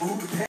moved